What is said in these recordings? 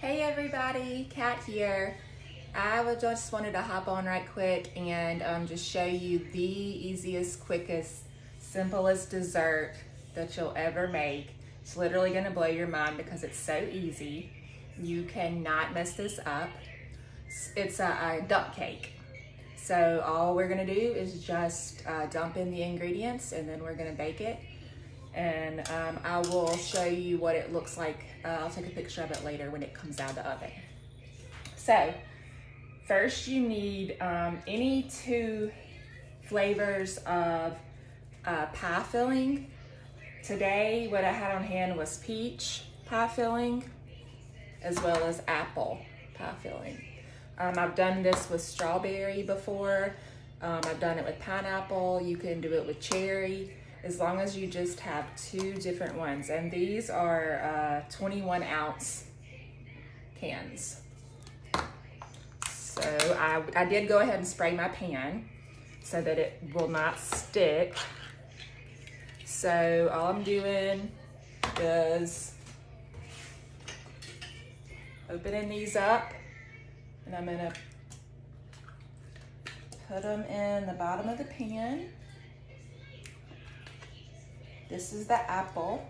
Hey everybody, Kat here. I just wanted to hop on right quick and um, just show you the easiest, quickest, simplest dessert that you'll ever make. It's literally gonna blow your mind because it's so easy. You cannot mess this up. It's a, a dump cake. So all we're gonna do is just uh, dump in the ingredients and then we're gonna bake it. And um, I will show you what it looks like. Uh, I'll take a picture of it later when it comes out of the oven. So first you need um, any two flavors of uh, pie filling. Today what I had on hand was peach pie filling as well as apple pie filling. Um, I've done this with strawberry before. Um, I've done it with pineapple. You can do it with cherry, as long as you just have two different ones. And these are uh, 21 ounce cans. So I, I did go ahead and spray my pan so that it will not stick. So all I'm doing is opening these up and I'm gonna put them in the bottom of the pan. This is the apple.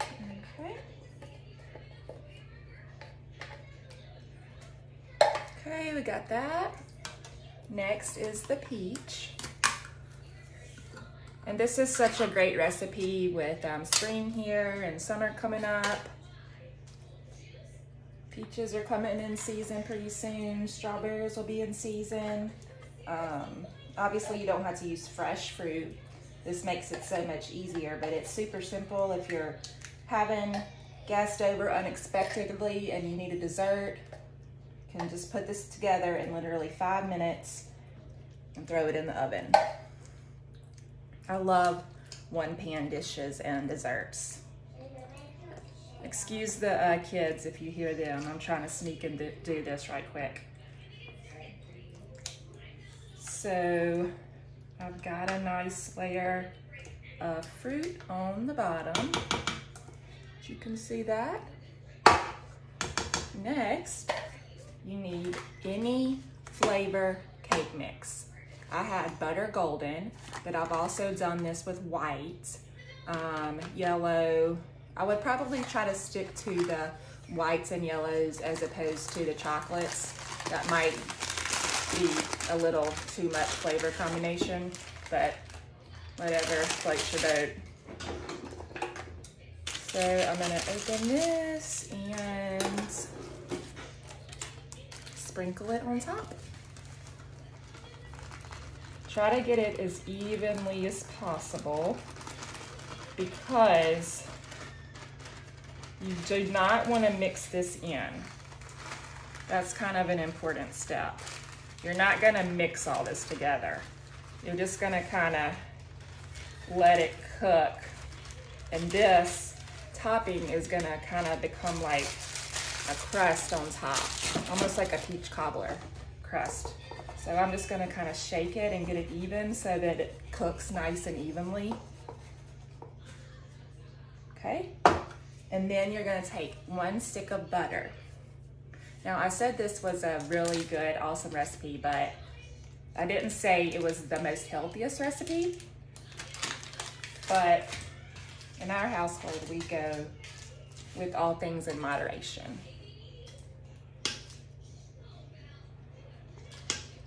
Okay. Okay, we got that. Next is the peach. And this is such a great recipe with um, spring here and summer coming up. Peaches are coming in season pretty soon. Strawberries will be in season. Um, obviously you don't have to use fresh fruit. This makes it so much easier, but it's super simple if you're having guests over unexpectedly and you need a dessert. You can just put this together in literally five minutes and throw it in the oven. I love one pan dishes and desserts. Excuse the uh, kids if you hear them. I'm trying to sneak and do this right quick. So I've got a nice layer of fruit on the bottom. You can see that. Next, you need any flavor cake mix. I had butter golden, but I've also done this with white, um, yellow. I would probably try to stick to the whites and yellows as opposed to the chocolates. That might be a little too much flavor combination, but whatever, floats your boat. So I'm gonna open this and sprinkle it on top. Try to get it as evenly as possible because you do not want to mix this in. That's kind of an important step. You're not going to mix all this together. You're just going to kind of let it cook. And this topping is going to kind of become like a crust on top, almost like a peach cobbler crust. So I'm just gonna kind of shake it and get it even so that it cooks nice and evenly. Okay, and then you're gonna take one stick of butter. Now I said this was a really good, awesome recipe, but I didn't say it was the most healthiest recipe, but in our household, we go with all things in moderation.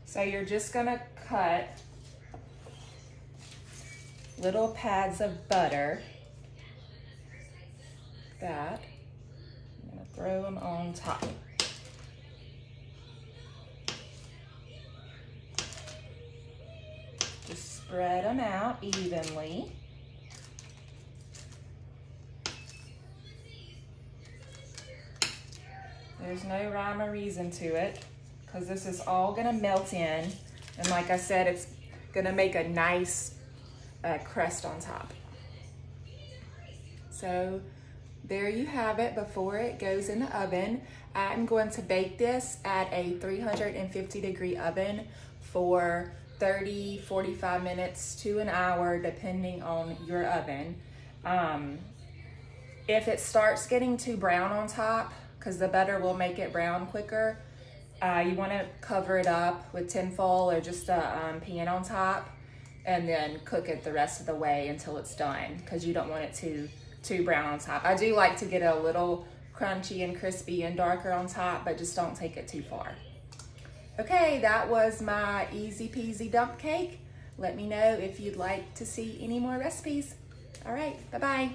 So you're just gonna cut little pads of butter. That. I'm gonna throw them on top. Just spread them out evenly. There's no rhyme or reason to it because this is all gonna melt in. And like I said, it's gonna make a nice uh, crust on top. So there you have it before it goes in the oven. I'm going to bake this at a 350 degree oven for 30, 45 minutes to an hour, depending on your oven. Um, if it starts getting too brown on top, because the butter will make it brown quicker, uh, you want to cover it up with tinfoil or just a um, pan on top and then cook it the rest of the way until it's done because you don't want it too too brown on top. I do like to get it a little crunchy and crispy and darker on top, but just don't take it too far. Okay, that was my easy peasy dump cake. Let me know if you'd like to see any more recipes. All right, bye-bye.